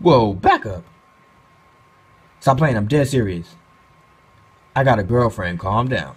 Whoa, back up. Stop playing, I'm dead serious. I got a girlfriend, calm down.